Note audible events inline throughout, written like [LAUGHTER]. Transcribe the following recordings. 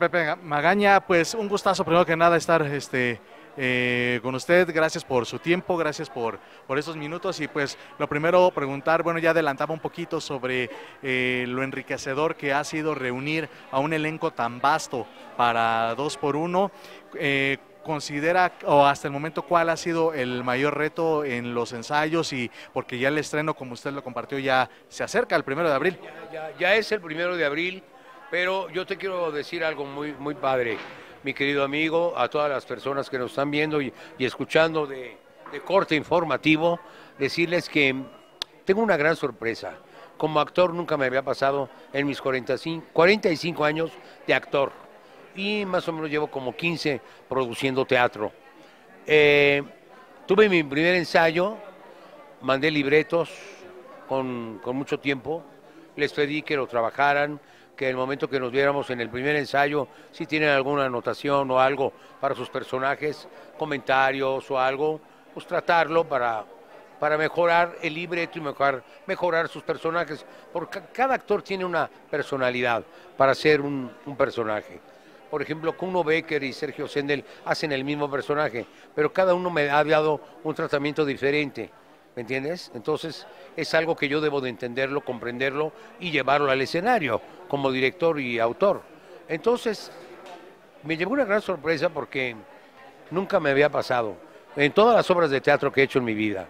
Pepe Magaña, pues un gustazo primero que nada estar este, eh, con usted. Gracias por su tiempo, gracias por, por esos minutos. Y pues lo primero preguntar, bueno, ya adelantaba un poquito sobre eh, lo enriquecedor que ha sido reunir a un elenco tan vasto para dos por uno. Eh, considera o hasta el momento cuál ha sido el mayor reto en los ensayos y porque ya el estreno, como usted lo compartió, ya se acerca el primero de abril. Ya es el primero de abril, pero yo te quiero decir algo muy, muy padre, mi querido amigo, a todas las personas que nos están viendo y, y escuchando de, de corte informativo, decirles que tengo una gran sorpresa. Como actor nunca me había pasado en mis 45, 45 años de actor y más o menos llevo como 15 produciendo teatro. Eh, tuve mi primer ensayo, mandé libretos con, con, mucho tiempo, les pedí que lo trabajaran, que el momento que nos viéramos en el primer ensayo, si tienen alguna anotación o algo para sus personajes, comentarios o algo, pues tratarlo para, para mejorar el libreto y mejorar, mejorar sus personajes, porque cada actor tiene una personalidad para ser un, un personaje. Por ejemplo, Kuno Becker y Sergio Sendel hacen el mismo personaje, pero cada uno me ha dado un tratamiento diferente, ¿me entiendes? Entonces es algo que yo debo de entenderlo, comprenderlo y llevarlo al escenario como director y autor. Entonces, me llevó una gran sorpresa porque nunca me había pasado en todas las obras de teatro que he hecho en mi vida.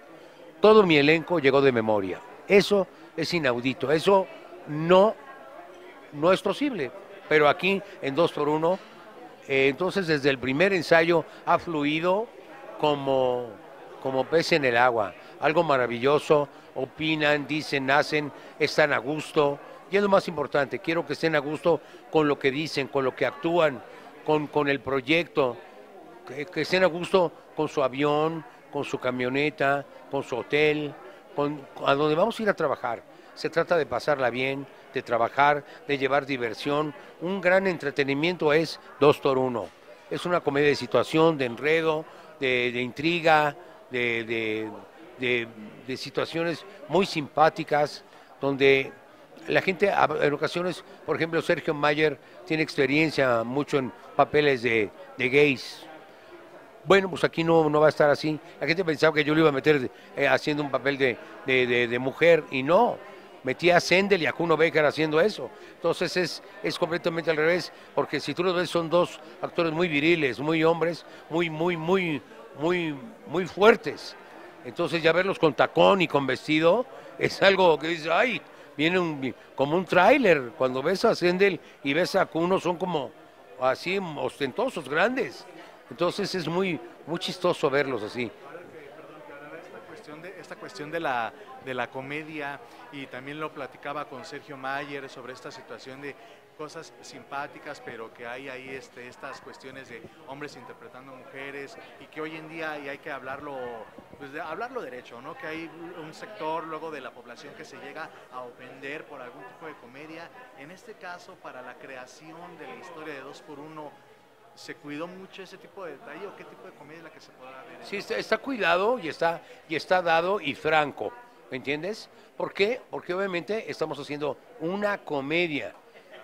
Todo mi elenco llegó de memoria. Eso es inaudito, eso no, no es posible pero aquí en 2 por 1 eh, entonces desde el primer ensayo ha fluido como, como pez en el agua, algo maravilloso, opinan, dicen, hacen, están a gusto, y es lo más importante, quiero que estén a gusto con lo que dicen, con lo que actúan, con, con el proyecto, que, estén a gusto con su avión, con su camioneta, con su hotel, con, a donde vamos a ir a trabajar. Se trata de pasarla bien, de trabajar, de llevar diversión. Un gran entretenimiento es Dos por Uno. Es una comedia de situación, de enredo, de, de intriga, de, de, situaciones muy simpáticas, donde la gente, en ocasiones, por ejemplo, Sergio Mayer tiene experiencia mucho en papeles de, gays. Bueno, pues aquí no, no va a estar así. La gente pensaba que yo lo iba a meter eh, haciendo un papel de, mujer y no metía a Sendel y a Kuno Becker haciendo eso. Entonces es, es completamente al revés, porque si tú los ves son dos actores muy viriles, muy hombres, muy, muy, muy, muy, muy fuertes. Entonces ya verlos con tacón y con vestido es algo que dice, ay, viene un, como un tráiler. Cuando ves a Sendel y ves a Kuno son como así ostentosos, grandes. Entonces es muy, muy chistoso verlos así. De, esta cuestión de la de la comedia y también lo platicaba con Sergio Mayer sobre esta situación de cosas simpáticas, pero que hay ahí este, estas cuestiones de hombres interpretando mujeres y que hoy en día y hay que hablarlo, pues de, hablarlo derecho, ¿no? Que hay un sector luego de la población que se llega a ofender por algún tipo de comedia. En este caso, para la creación de la historia de dos por uno, ¿Se cuidó mucho ese tipo de detalle o qué tipo de comedia es la que se podrá ver? Sí, está, está cuidado y está, y está dado y franco. ¿Me entiendes? ¿Por qué? Porque obviamente estamos haciendo una comedia,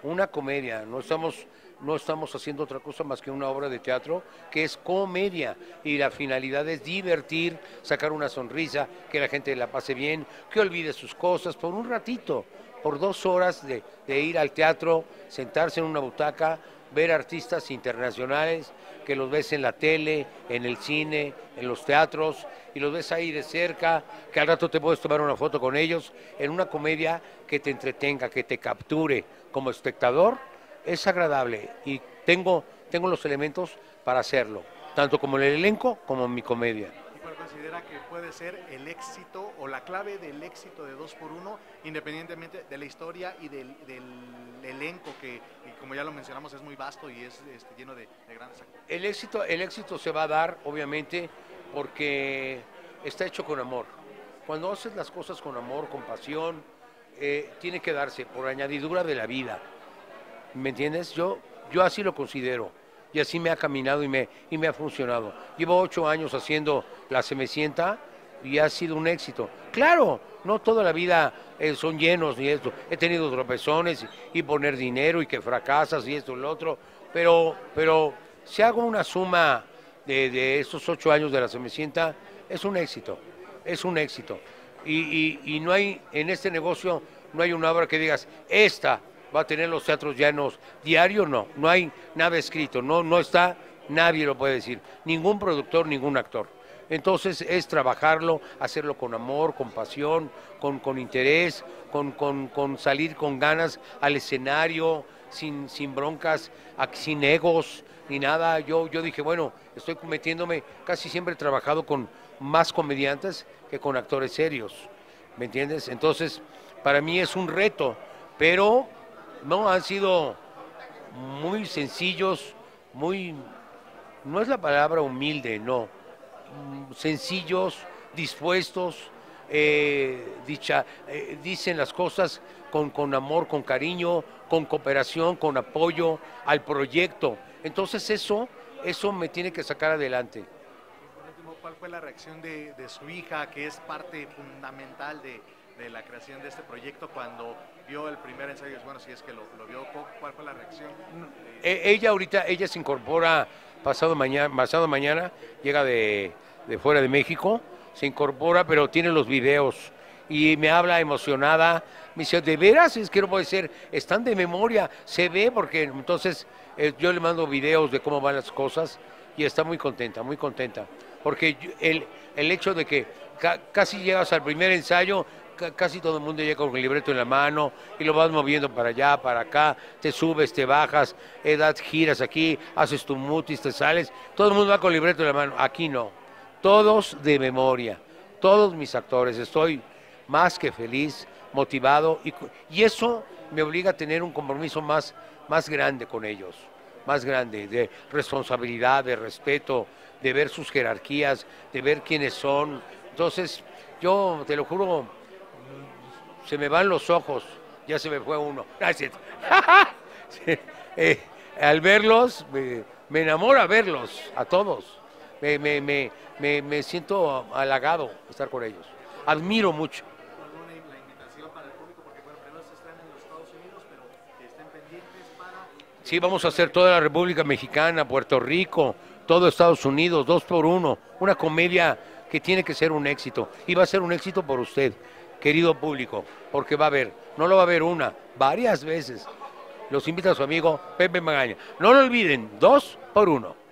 una comedia, no estamos, no estamos haciendo otra cosa más que una obra de teatro que es comedia y la finalidad es divertir, sacar una sonrisa, que la gente la pase bien, que olvide sus cosas por un ratito, por dos horas de, de ir al teatro, sentarse en una butaca, ver artistas internacionales que los ves en la tele, en el cine, en los teatros, y los ves ahí de cerca, que al rato te puedes tomar una foto con ellos, en una comedia que te entretenga, que te capture como espectador, es agradable y tengo, tengo los elementos para hacerlo, tanto como en el elenco como en mi comedia considera que puede ser el éxito o la clave del éxito de 2 por 1 independientemente de la historia y del, del elenco que, como ya lo mencionamos, es muy vasto y es este, lleno de, de, grandes actores? El éxito, el éxito se va a dar, obviamente, porque está hecho con amor. Cuando haces las cosas con amor, con pasión, eh, tiene que darse por añadidura de la vida. ¿Me entiendes? Yo, yo así lo considero y así me ha caminado y me, y me ha funcionado. Llevo ocho años haciendo la Semecienta y ha sido un éxito. Claro, no toda la vida eh, son llenos ni esto. He tenido tropezones y, poner dinero y que fracasas y esto y lo otro, pero, pero si hago una suma de, de estos ocho años de la Semecienta, es un éxito, es un éxito. Y, y, y no hay, en este negocio, no hay una obra que digas, esta va a tener los teatros llenos diario, no, no hay nada escrito, no, no está, nadie lo puede decir, ningún productor, ningún actor. Entonces es trabajarlo, hacerlo con amor, con pasión, con, con interés, con, con, con, salir con ganas al escenario, sin, sin broncas, sin egos, ni nada. Yo, yo dije, bueno, estoy metiéndome, casi siempre he trabajado con más comediantes que con actores serios, ¿me entiendes? Entonces, para mí es un reto, pero no, han sido muy sencillos, muy, no es la palabra humilde, no, sencillos, dispuestos, eh, dicha, eh, dicen las cosas con, con amor, con cariño, con cooperación, con apoyo al proyecto. Entonces eso, eso me tiene que sacar adelante. ¿Cuál fue la reacción de, de su hija, que es parte fundamental de, de, la creación de este proyecto, cuando vio el primer ensayo? Bueno, si es que lo, vio, ¿cuál fue la reacción? Eh, ella ahorita, ella se incorpora pasado mañana, pasado mañana llega de, de fuera de México, se incorpora, pero tiene los videos y me habla emocionada. Me dice, ¿de veras? Es que no puede ser, están de memoria, se ve, porque entonces eh, yo le mando videos de cómo van las cosas y está muy contenta, muy contenta. Porque el, el hecho de que ca casi llegas al primer ensayo, casi todo el mundo llega con el libreto en la mano y lo vas moviendo para allá, para acá, te subes, te bajas, das giras aquí, haces tu mutis, te sales, todo el mundo va con el libreto en la mano. Aquí no, todos de memoria, todos mis actores, estoy más que feliz, motivado y, y, eso me obliga a tener un compromiso más, más grande con ellos, más grande, de responsabilidad, de respeto, de ver sus jerarquías, de ver quiénes son. Entonces, yo te lo juro, se me van los ojos, ya se me fue uno. [LAUGHS] Gracias. [LAUGHS] eh, al verlos, me, me, enamora verlos, a todos. Me, me, me, me siento halagado estar con ellos. Admiro mucho. Sí, vamos a hacer toda la República Mexicana, Puerto Rico, todo Estados Unidos, dos por uno. Una comedia que tiene que ser un éxito. Y va a ser un éxito por usted, querido público, porque va a haber, no lo va a haber una, varias veces. Los invita a su amigo Pepe Magaña. No lo olviden, dos por uno.